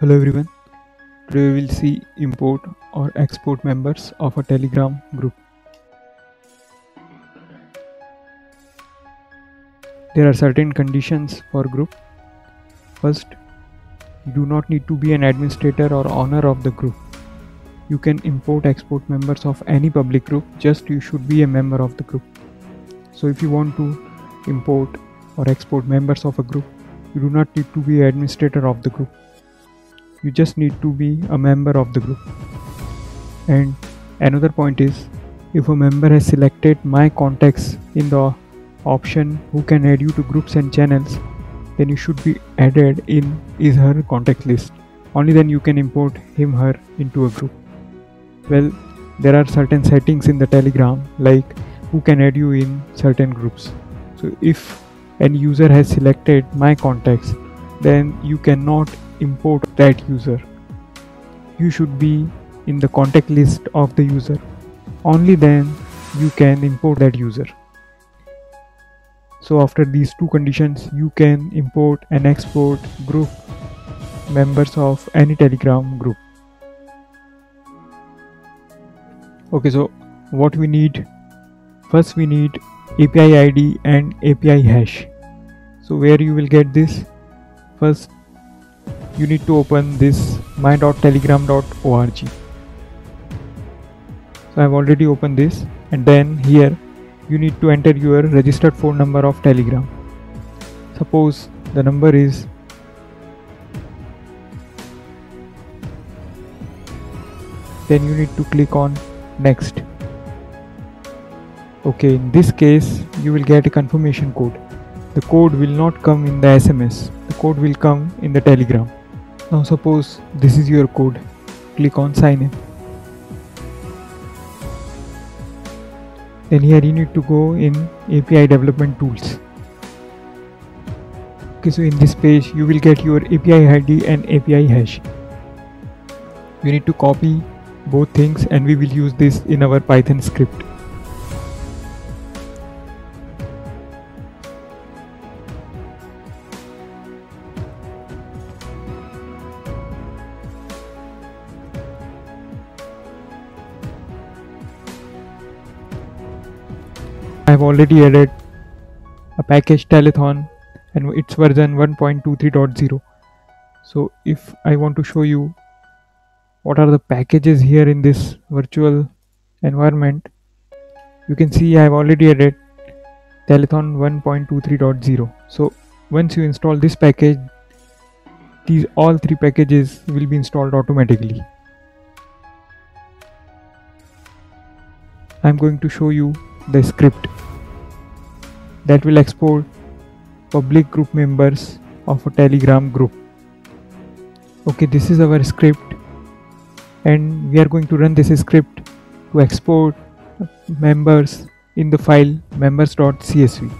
Hello everyone. Today we will see import or export members of a Telegram group. There are certain conditions for group. First, you do not need to be an administrator or owner of the group. You can import export members of any public group, just you should be a member of the group. So if you want to import or export members of a group, you do not need to be administrator of the group you just need to be a member of the group. And another point is if a member has selected my contacts in the option who can add you to groups and channels then you should be added in his her contact list. Only then you can import him her into a group. Well there are certain settings in the telegram like who can add you in certain groups. So if any user has selected my contacts then you cannot import that user. You should be in the contact list of the user. Only then you can import that user. So after these two conditions, you can import and export group members of any telegram group. Okay, so what we need first we need API ID and API hash. So where you will get this? First you need to open this my.telegram.org so I've already opened this and then here you need to enter your registered phone number of telegram. Suppose the number is then you need to click on next. Okay in this case you will get a confirmation code. The code will not come in the sms the code will come in the telegram now suppose this is your code. Click on sign in. Then here you need to go in API development tools. Okay, so in this page you will get your API ID and API hash. You need to copy both things and we will use this in our Python script. I've already added a package telethon and its version 1.23.0 so if I want to show you what are the packages here in this virtual environment you can see I've already added telethon 1.23.0 so once you install this package these all three packages will be installed automatically. I'm going to show you the script that will export public group members of a telegram group. Okay this is our script and we are going to run this script to export members in the file members.csv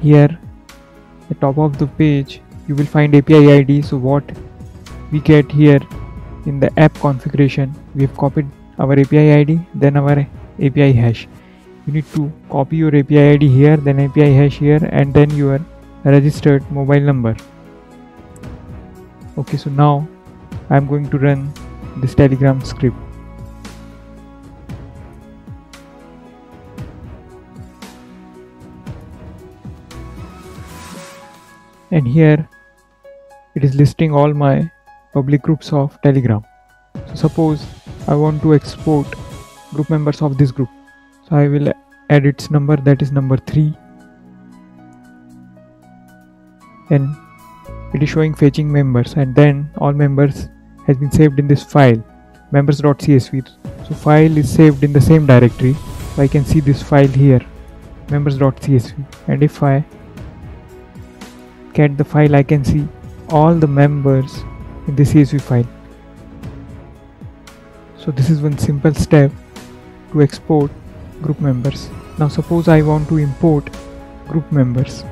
here the top of the page you will find API ID so what we get here in the app configuration we have copied our API ID then our API hash. You need to copy your API ID here then API hash here and then your registered mobile number. Okay so now I'm going to run this telegram script. And here it is listing all my public groups of telegram. So suppose I want to export group members of this group. So I will add its number that is number 3 and it is showing fetching members and then all members has been saved in this file members.csv so file is saved in the same directory. So I can see this file here members.csv and if I get the file I can see all the members in the CSV file so this is one simple step to export group members. Now suppose I want to import group members.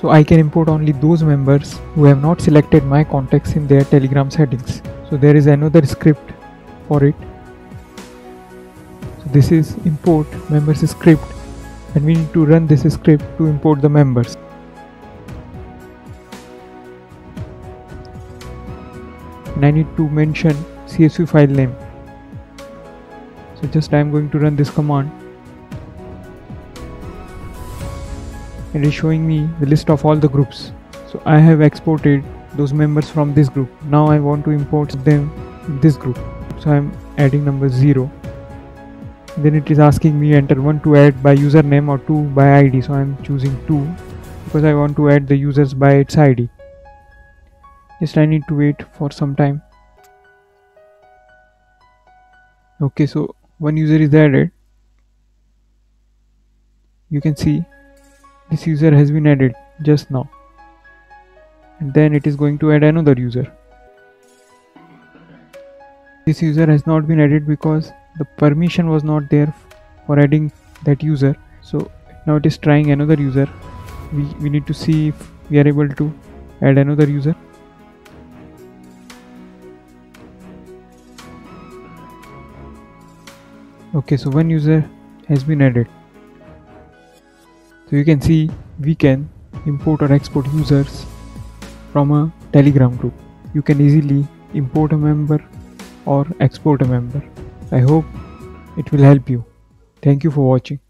So I can import only those members who have not selected my contacts in their telegram settings. So there is another script for it. So this is import members script. And we need to run this script to import the members and I need to mention CSV file name. So just I'm going to run this command. It is showing me the list of all the groups. So I have exported those members from this group. Now I want to import them in this group. So I'm adding number 0 then it is asking me enter 1 to add by username or 2 by id so i'm choosing 2 because i want to add the users by its id just i need to wait for some time. Okay so one user is added. You can see this user has been added just now. And then it is going to add another user. This user has not been added because the permission was not there for adding that user. So now it is trying another user. We, we need to see if we are able to add another user okay so one user has been added so you can see we can import or export users from a telegram group you can easily import a member or export a member I hope it will help you. Thank you for watching.